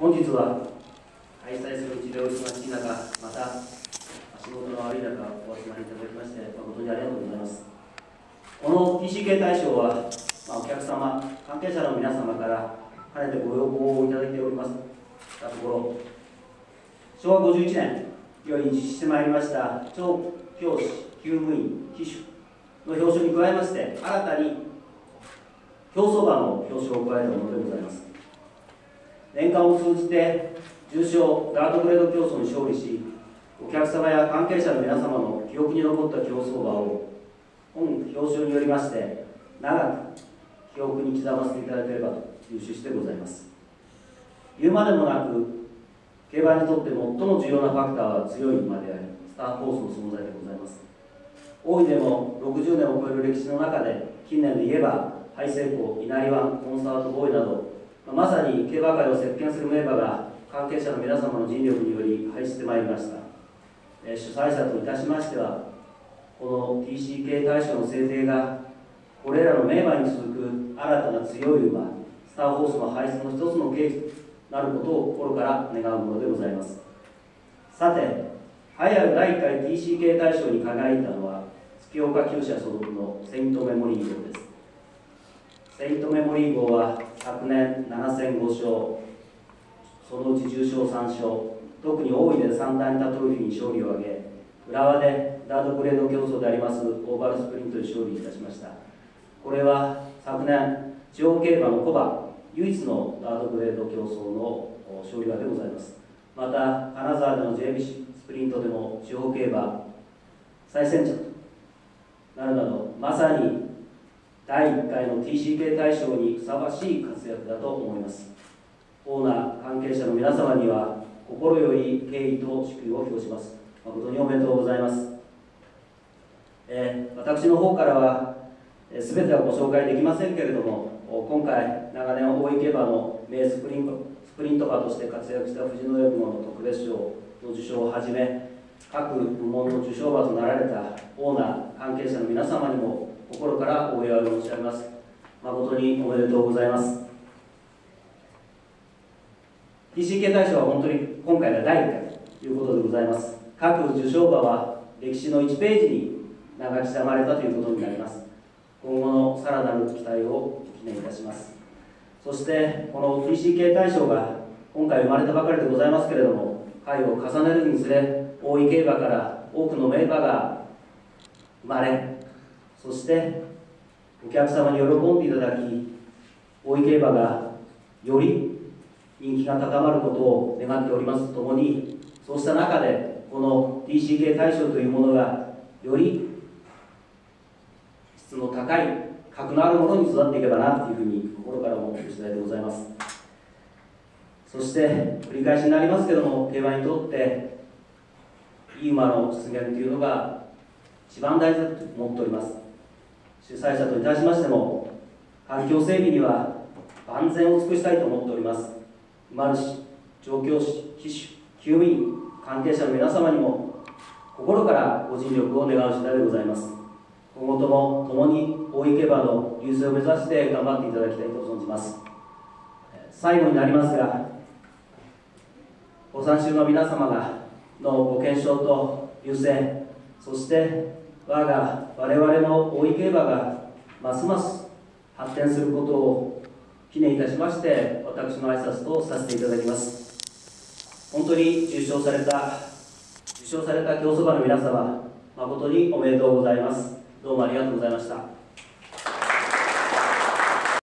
本日は開催する治療忙しい中、また足元の悪い中、お集まりいただきまして、誠にありがとうございます。この TCK 大賞は、まあ、お客様、関係者の皆様からかねてご要望をいただいておりますたところ、昭和51年より実施してまいりました超教師、厩務員、騎手の表彰に加えまして、新たに競走馬の表彰を加えたものでございます。年間を通じて重賞ダートグレード競争に勝利しお客様や関係者の皆様の記憶に残った競走馬を本表彰によりまして長く記憶に刻ませていただければという趣旨でございます。言うまでもなく競馬にとって最も重要なファクターは強い馬でありスターフォースの存在でございます。大いでも60年を超える歴史の中で近年で言えばハイセイコ稲荷湾コンサートボーイなどまさに競馬界を席巻する名馬が関係者の皆様の尽力により輩出してまいりました、え主催者といたしましてはこの TCK 大賞の制定がこれらの名馬に続く新たな強い馬スターホースの輩出の一つのケースとなることを心から願うものでございます。さて栄えある第1回 TCK 大賞に輝いたのは月岡厩舎所属のセイントメモリー号です。セイントメモリー号は昨年7戦5勝そのうち重賞3勝特に大井で三段タトロフィーに勝利を挙げ浦和でダートグレード競争であります。オーバルスプリントに勝利いたしましたこれは昨年地方競馬のコバ唯一のダートグレード競争の勝利馬でございます。また金沢での JB スプリントでも地方競馬最先着となるなどまさに第1回の TCK 大賞にふさわしい活躍だと思います。オーナー関係者の皆様には心より敬意と祝意を表します。誠におめでとうございます、えー、私の方からは、えー、全てはご紹介できませんけれども今回長年大井競馬の名スプリントスプリント馬として活躍した藤野部門の特別賞の受賞をはじめ各部門の受賞馬となられたオーナー関係者の皆様にも心からお祝いを申し上げます。誠におめでとうございます。TCK 大賞は本当に今回が第1回ということでございます。各受賞馬は歴史の1ページに流し刻まれたということになります。今後のさらなる期待を記念いたします。そしてこの TCK 大賞が今回生まれたばかりでございますけれども回を重ねるにつれ大井競馬から多くの名馬が生まれそしてお客様に喜んでいただき大井競馬がより人気が高まることを願っておりますとともにそうした中でこの TCK 大賞というものがより質の高い格のあるものに育っていけばなというふうに心から思っている次第でございます。そして繰り返しになりますけども競馬にとっていい馬の出現というのが一番大事だと思っております。主催者といたしましても環境整備には万全を尽くしたいと思っております。馬主調教師騎手厩務員関係者の皆様にも心からご尽力を願う次第でございます。今後とも共に大井競馬の優勢を目指して頑張っていただきたいと存じます。最後になりますがご参集の皆様がのご健勝と優勢そして我が我々の大井競馬がますます発展することを記念いたしまして私の挨拶とさせていただきます。本当に受賞された受賞された競走馬の皆様誠におめでとうございます。どうもありがとうございました。